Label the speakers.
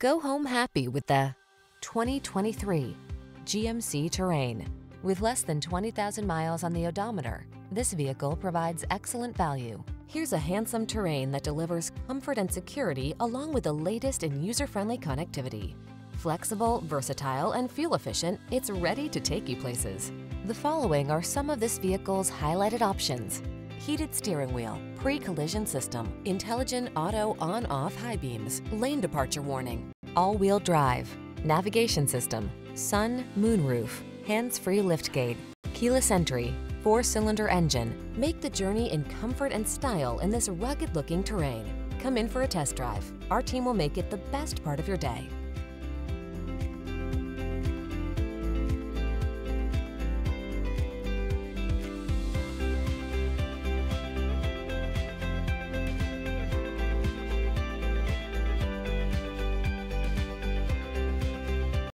Speaker 1: Go home happy with the 2023 GMC Terrain. With less than 20,000 miles on the odometer, this vehicle provides excellent value. Here's a handsome Terrain that delivers comfort and security along with the latest in user-friendly connectivity. Flexible, versatile, and fuel efficient, it's ready to take you places. The following are some of this vehicle's highlighted options. Heated steering wheel, pre-collision system, intelligent auto on-off high beams, lane departure warning, all-wheel drive, navigation system, sun, moonroof, hands-free liftgate, keyless entry, four-cylinder engine. Make the journey in comfort and style in this rugged-looking terrain. Come in for a test drive. Our team will make it the best part of your day.